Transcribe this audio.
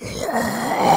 Yeah.